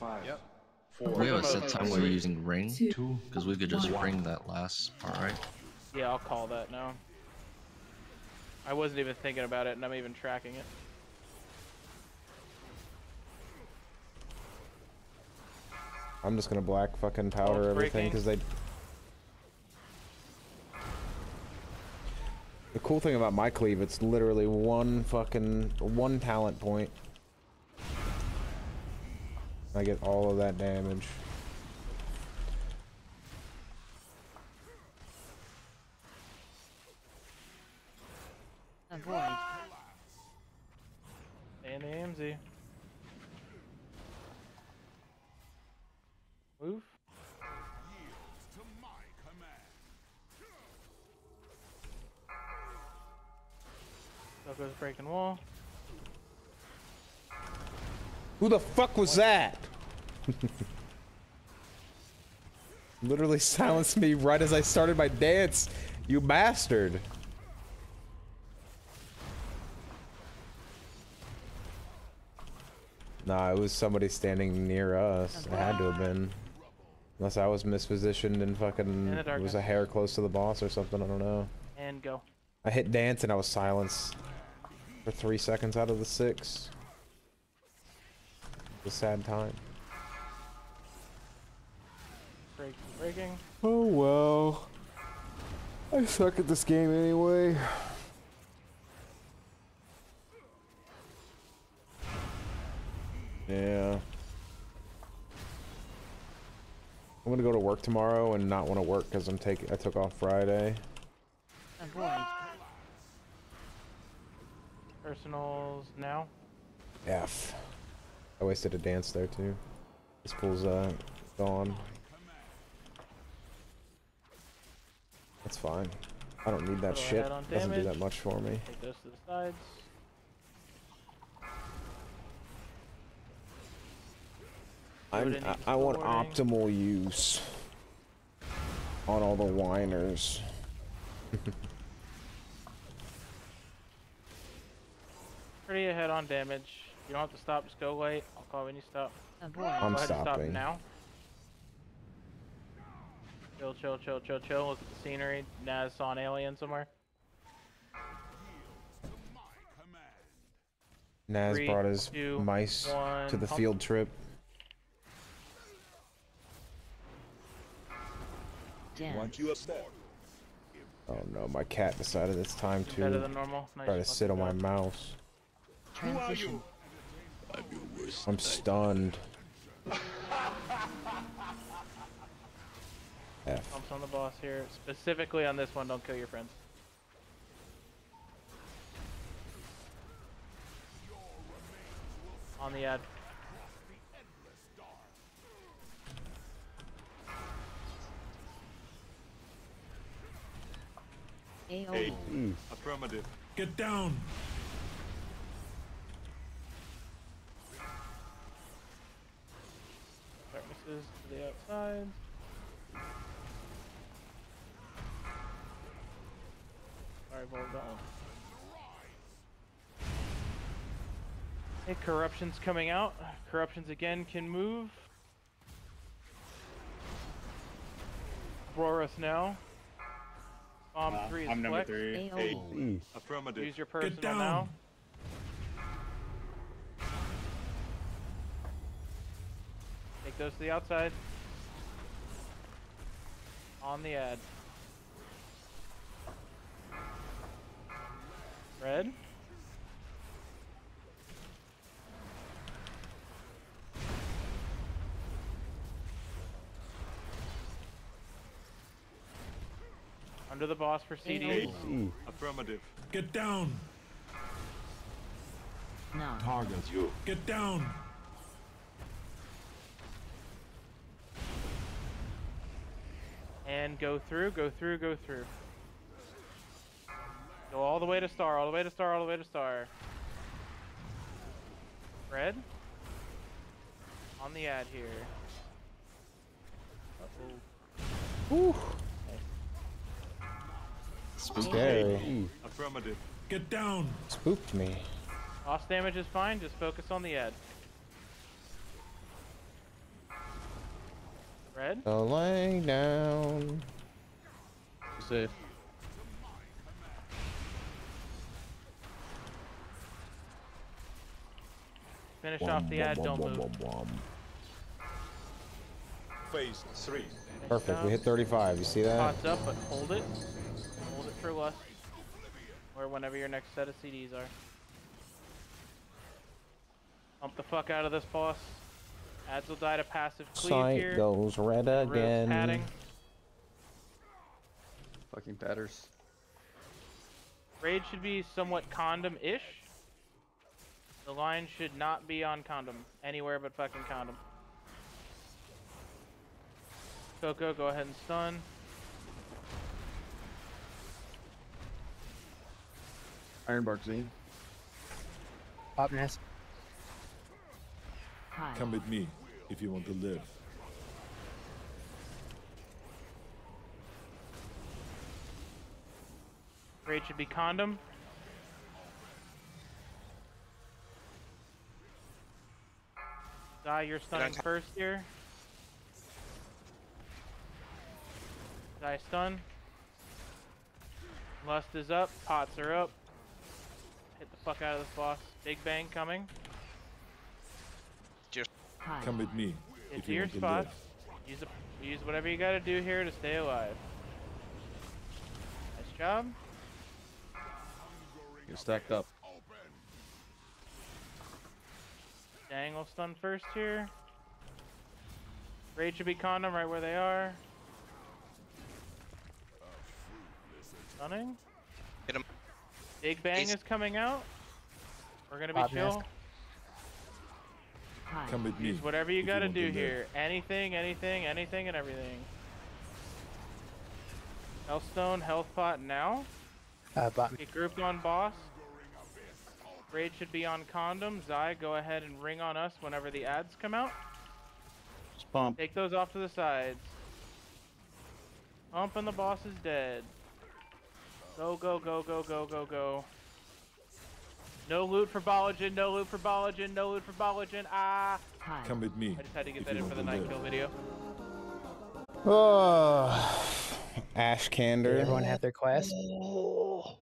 Five. Yep. Four. We have a set time where we're using ring, Two. because we could just One. ring that last part, right? Yeah, I'll call that now. I wasn't even thinking about it, and I'm even tracking it. I'm just gonna black fucking powder it's everything because they. The cool thing about my cleave, it's literally one fucking one talent point. I get all of that damage. Avoid. And AMZ. Move. So goes breaking wall. Who the fuck was that? Literally silenced me right as I started my dance. You bastard. Nah, it was somebody standing near us. It had to have been. Unless I was mispositioned and fucking In it was a hair close to the boss or something. I don't know. And go. I hit dance and I was silenced for three seconds out of the six. It was a sad time. Break, breaking. Oh well. I suck at this game anyway. Yeah. I'm gonna go to work tomorrow and not want to work because I'm taking I took off Friday. Avoid. Personals now. F. I wasted a dance there too. This pool's uh gone. That's fine. I don't need that Go shit. Doesn't do that much for me. Take those to the sides. I'm, I, I want optimal use on all the whiners. Pretty ahead on damage. You don't have to stop, just go away. I'll call when you stop. Oh, Avoid. I'm Go ahead and stop stopping. now. Chill, chill, chill, chill, chill. Look at the scenery. Naz saw an alien somewhere. Naz Three, brought his two, mice to the pump. field trip. Dance. Oh no, my cat decided it's time Better to than normal. Nice try to sit on my job. mouse. Transition. I'm stunned. F. Pumps on the boss here. Specifically on this one, don't kill your friends. On the ad. AOE. Affirmative. Get down! Darknesses to the outside. Sorry, Vol, that one. Hey, corruption's coming out. Corruptions again can move. Broros now. Bomb Uh, three is I'm number flex. three. AOE. Affirmative. Use your personal now. Those to the outside. On the ad. Red. Under the boss for CD. AOE. Affirmative. Get down! No. Target you. Get down! And go through, go through, go through. Go all the way to star, all the way to star, all the way to star. Red. On the ad here. Uh-oh. Scary. Affirmative. Get down! Spooked me. Lost damage is fine, just focus on the ad. Red? So laying down. Safe. Finish off the ad, don't move. Phase three. Perfect. We hit 35. You see that? Pots up, but hold it. Hold it for lust. Or whenever your next set of CDs are. Pump the fuck out of this boss. Ads will die to passive cleave Sight here. goes red Rogue's again. padding. Fucking patters. Raid should be somewhat condom-ish. The line should not be on condom. Anywhere but fucking condom. Coco, go ahead and stun. Ironbark Z. Pop Ness. Hi. Come with me if you want to live. Raid should be condom. Die, you're stunning first here. Die stun. Lust is up, pots are up. Hit the fuck out of this boss. Big bang coming. Hi. Come with me Get if to you your want to spots. live. Use a, use whatever you gotta do here to stay alive. Nice job. Get stacked up. Dang will stun first here. Rage should be condom right where they are. Stunning. Hit 'em. Big Bang Ace. is coming out. We're gonna be Bob chill. Mask. Hi. Come with me. Use whatever you gotta want to do live. here. Anything, anything, anything, and everything. Healthstone, health pot now. Uh, bot. Get grouped on boss. Raid should be on condom. Zai, go ahead and ring on us whenever the ads come out. Just pump. Take those off to the sides. Pump and the boss is dead. Go, go, go, go, go, go, go. No loot for Bologen, no loot for Bologen, no loot for Bologen. Ah! Come with me. I just had to get that in for the night kill video. Oh, Ash Did everyone have their class?